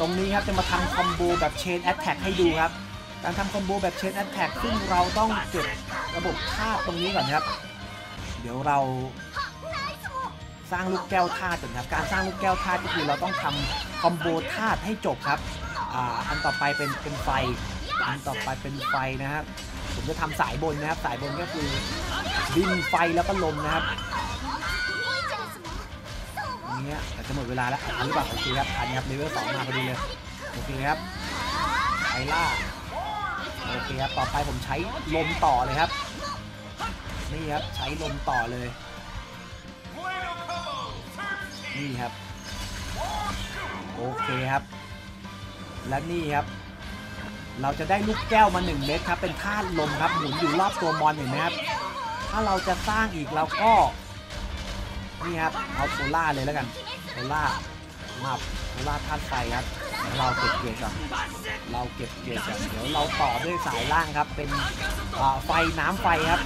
ตรงนี้ครับจะมาทำ combo แบบ chain attack ให้ดูครับ การทำ combo แบบ chain attack ซึ่งเราต้องเก็บระบบธาตุตรงนี้ก่อนครับ เดี๋ยวเราสร้างลูกแก้วธาตุก่อนครับ การสร้างลูกแก้วธาตุก็คือเราต้องทำ combo ธาตุให้จบครับออันต่อไปเป็นเป็นไฟ อันต่อไปเป็นไฟนะครับ ผมจะทำสายบนนะครับ สายบนก็คือดินไฟแล้วก็ลมนะครับี้ยแต่จะหมดเวลาแล้วทันหรือเปล่าโอเคครับทันครับเลเวลสองมาพอดีเลยโอเคครับไฟล่าโอเคครับต่อไปผมใช้ลมต่อเลยครับนี่ครับใช้ลมต่อเลยนี่ครับโอเคครับ และนี่ครับ เราจะได้ลูกแก้วมา 1 เม็ดครับเป็นธาตุลมครับหมุนอยู่รอบตัวมอนเห็นไหมครับถ้าเราจะสร้างอีกเราก็ นี่ครับเอาโซล่าเลยแล้วกันโซล่ามาโซล่าธาตุไฟครับเราเก็บเกียร์ก่อนเราเก็บเกียร์ก่อนเดี๋ยวเราต่อด้วยสายล่างครับ เป็นไฟน้ำไฟครับ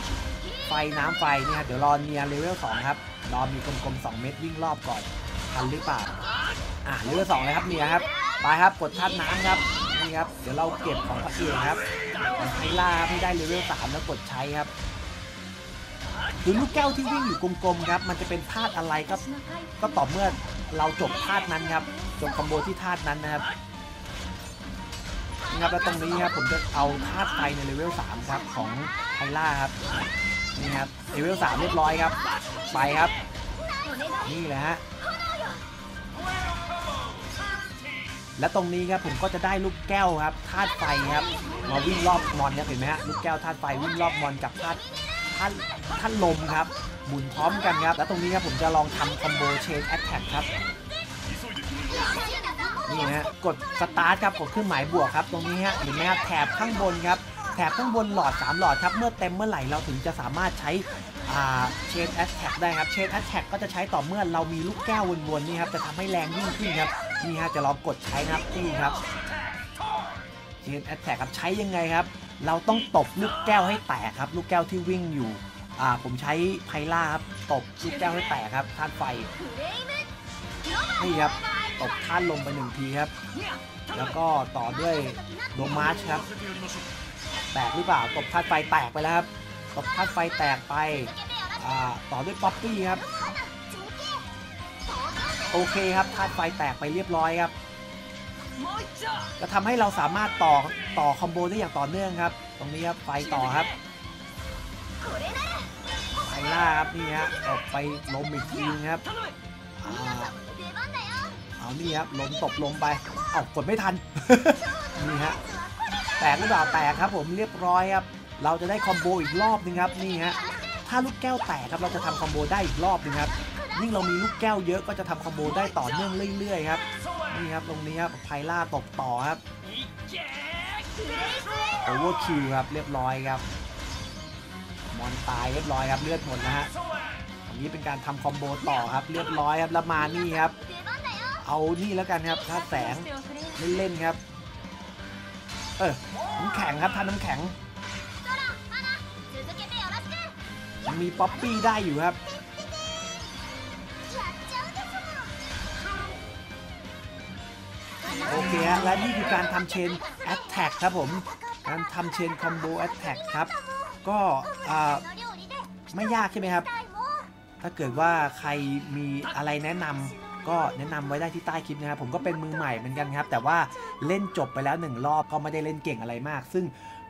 ไฟน้ำไฟนี่ยเดี๋ยวรอเนียเลเวล2ครับรอมีกลมๆ2เม็ดวิ่งรอบก่อนทันหรือเปล่าอะเลเวล2เลยครับเนียครับไปครับกดธาตุน้ำครับนี่ครับเดี๋ยวเราเก็บของพระเอกครับของไฮล่าครับให้ได้เลเวล3แล้วกดใช้ครับ คือลูกแก้วที่วิ่งอยู่กลมๆครับ มันจะเป็นธาตุอะไรก็ก็ต่อเมื่อเราจบธาตุนั้นครับ จบ combo ที่ธาตุนั้นนะครับนะครับแล้วตรงนี้ครับผมจะเอาธาตุไฟในเลเวล3ครับของไฮล่าครับนี่ครับเลเวล3เรียบร้อยครับ ไปครับ นี่แหละฮะและตรงนี้ครับผมก็จะได้ลูกแก้วครับธาตุไฟครับมาวิ่งรอบมอนครับเห็นไหมฮะลูกแก้วธาตุไฟวิ่งรอบมอนกับธาตุ ธาตุธาตุลมครับ หมุนพร้อมกันครับ และตรงนี้ครับผมจะลองทำ combo chain attack ครับ นี่ฮะ กดสตาร์ทครับ กดเครื่องหมายบวกครับ ตรงนี้ฮะเห็นไหมครับแถบข้างบนครับ แถบข้างบนหลอด 3 หลอดครับ เมื่อเต็มเมื่อไหร่เราถึงจะสามารถใช้ chain attack ได้ครับ chain attack ก็จะใช้ต่อเมื่อเรามีลูกแก้ววนๆนี่ครับ จะทำให้แรงยิ่งขึ้นครับ นี่ฮะ จะลองกดใช้นะครับนี่ครับ เชนแอตแทกครับ ใช้ยังไงครับ เราต้องตบลูกแก้วให้แตกครับ ลูกแก้วที่วิ่งอยู่อ่าผมใช้ไพล่าครับตบลูกแก้วให้แตกครับธาตุไฟนี่ครับตบธาตุลมไปหนึ่งทีครับ แล้วก็ต่อด้วยโดมาร์ชครับ แตกหรือเปล่าตบธาตุไฟแตกไปแล้วครับตบธาตุไฟแตกไปอ่าต่อด้วยป๊อปปี้ครับ โอเคครับธาตุไฟแตกไปเรียบร้อยครับ จะทำให้เราสามารถต่อต่อ combo ได้อย่างต่อเนื่องครับ ตรงนี้ครับไฟต่อครับไฟล่าครับนี่ฮะตบไปลมอีกทีครับเอานี่ครับลมตบลงไปเอากดไม่ทันนี่ฮะแตกหรือเปล่าแตกครับผมเรียบร้อยครับเราจะได้คอมโบอีกรอบนึงครับนี่ฮะถ้าลูกแก้วแตกครับเราจะทำคอมโบได้อีกรอบนึงครับยิ่งเรามีลูกแก้วเยอะก็จะทำคอมโบได้ต่อเนื่องเรื่อยๆครับ นี่ครับตรงนี้ครับไพล่าตบต่อครับ overkill ครับเรียบร้อยครับมอนตายเรียบร้อยครับเลือดหมดนะฮะอันนี้เป็นการทำคอมโบต่อครับเรียบร้อยครับแล้วมานี่ครับ เอานี่แล้วกันครับธาตุแสงเล่นๆครับ เออน้ำแข็งครับธาตุน้ำแข็งยังมีป๊อปปี้ได้อยู่ครับ โอเคฮะและนี่คือการทำ chain attack ครับผมการทำ chain combo attack ครับ ก็ไม่ยากใช่ไหมครับ ถ้าเกิดว่าใครมีอะไรแนะนำก็แนะนำไว้ได้ที่ใต้คลิปนะครับ ผมก็เป็นมือใหม่เหมือนกันครับ แต่ว่าเล่นจบไปแล้วหนึ่งรอบก็ไม่ได้เล่นเก่งอะไรมาก ซึ่ง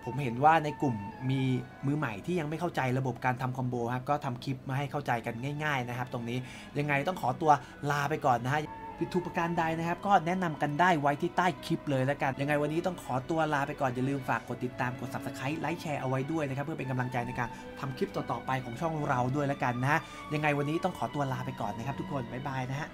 ผมเห็นว่าในกลุ่มมีมือใหม่ที่ยังไม่เข้าใจระบบการทำคอมโบครับ ก็ทำคลิปมาให้เข้าใจกันง่าย ๆ นะครับ ตรงนี้ยังไงต้องขอตัวลาไปก่อนนะฮะ ผิดถูกประการใดนะครับ ก็แนะนำกันได้ไว้ที่ใต้คลิปเลยแล้วกัน ยังไงวันนี้ต้องขอตัวลาไปก่อนอย่าลืมฝากกดติดตามกด subscribe ไลค์แชร์เอาไว้ด้วยนะครับเพื่อเป็นกำลังใจในการทำคลิปต่อๆไปของช่องเราด้วยแล้วกันนะฮะยังไงวันนี้ต้องขอตัวลาไปก่อนนะครับ ทุกคนบ๊ายบายนะฮะ